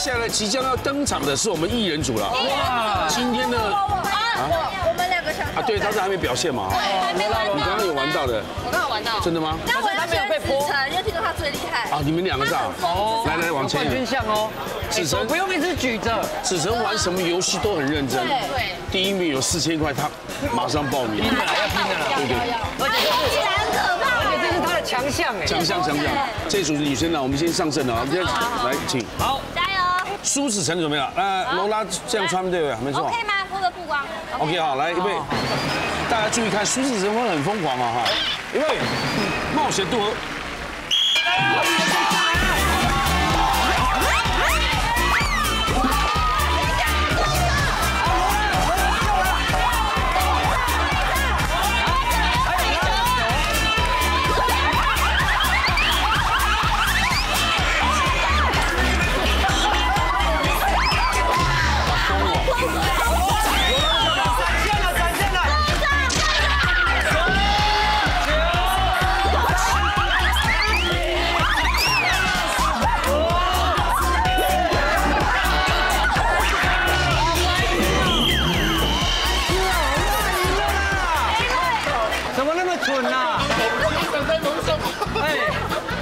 下来即将要登场的是我们艺人组了。哇，今天的我们两个想啊，对，他是还没表现嘛？还没玩你刚刚有玩到的，我刚好玩到。真的吗？那我要选子晨，因为听说他最厉害。啊，你们两个是啊？哦，来来往前冠军相哦，子晨不用一直举着。子晨玩什么游戏都很认真。对。第一名有四千块，他马上报名。拼了，要拼了，对对。而且起来很可怕。而且这是他的强项哎。强项强项。这组是女生呢，我们先上阵了啊，我们先来请。好，苏子成准备了，那罗拉这样穿对不对？没错。OK 吗？铺个布光。OK 好，来，预备，大家注意看，苏子成会很疯狂啊哈，因为，冒险渡河。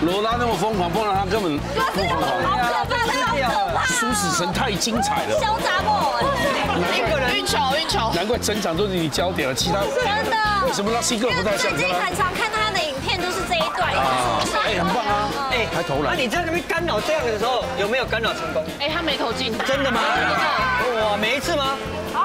罗拉那么疯狂，不然他根本不疯狂。好可怕，那好可怕。苏子晨太精彩了，潇洒梦。一个人运球运球，难怪整场都是你焦点了，其他真的。为什么拉西哥不太像最近他？很常看到他的影片，都是这一段，一直出哎，很棒啊！哎还投篮那你在那边干扰这样的时候，有没有干扰成功？哎，他没投进，真的吗？哇，每一次吗？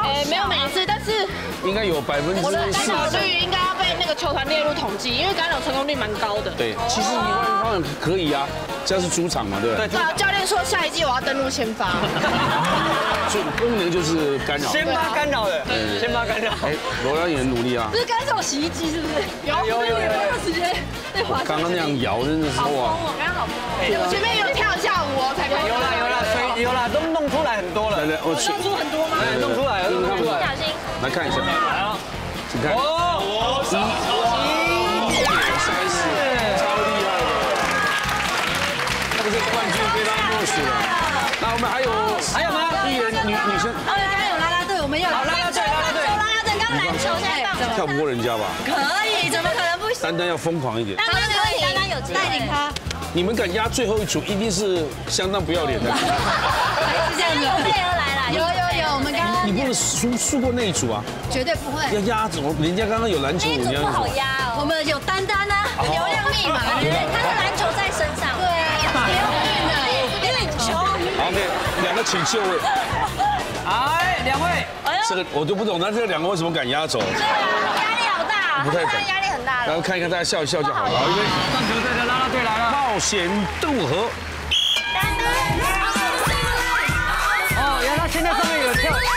哎，没有每一次，但是应该有百分之我的干四十。扰率应该要个球团列入统计，因为干扰成功率蛮高的。对，其实你换方向可以啊，这样是主场嘛，对不对？对啊，教练说下一季我要登陆先发，所以功能就是干扰。先发干扰的，先发干扰。哎，罗拉也很努力啊不，是刚才是我洗衣机是不是？有有有有有直接被滑刚刚那样摇真的是哇！我刚刚好疯。我前面有跳下舞哦，才开始有啦有啦，水有啦，都弄出来很多了我弄，出很多吗？哎，弄出来了，弄出来了。小心。来看一下，来啊，请看，哦，一点三四，超厉害的，那不是冠军被他默许了。那我们还有还有吗？艺人女女生哦，刚刚有啦啦队，我们有好啦啦队啦啦队有啦啦队，刚刚篮球现在棒。跳不过人家吧？可以，怎么可能不行？丹丹要疯狂一点，丹丹可以，丹丹有带领他，你们敢压最后一组，一定是相当不要脸的。是这样子。有有有，我们刚刚你不能输输过那一组啊，绝对不会。要压怎么？人家刚刚有篮球那一舞，你要组不好压哦。我们有丹丹啊，流量密码，对不对？他的篮球在身上。对啊，有运的，运球。好，OK，两个请就位。哎，两位，哎呦，这个我就不懂，那这两个为什么敢压走？对啊，压力好大，不太懂压力很大的。然后看一看大家笑一笑就好了。好，因为棒球队的啦啦队来了。冒险渡河，现在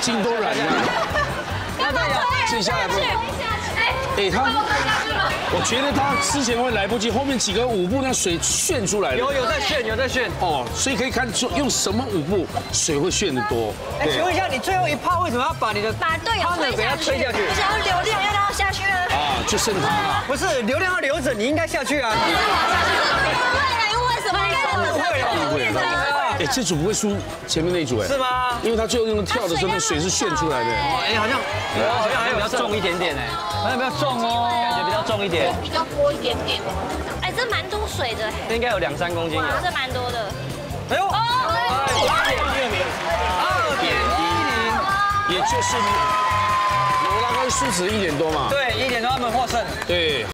筋都软了。不要再摇。接下来不，哎他，我觉得他之前会来不及，后面几个舞步那水炫出来了。有有在炫，有在炫。哦，所以可以看出用什么舞步水会炫得多。哎，请问一下，你最后一炮为什么要把你的把队友推下去？想要流量要让他下去啊。啊，就剩他了。不是流量要留着，你应该下去啊。哎，这组不会输前面那一组哎。是吗？因为他最后用跳的时候，那水是炫出来的。哎，好像好像还有比较重一点点哎，好像比较重哦，感觉比较重一点，比较多一点点。哎，这蛮多水的，这应该有两三公斤有。哇，这蛮多的。哎呦，二点一零，二点一零，也就是罗拉跟苏子一点多嘛。对，一点多他们获胜。对。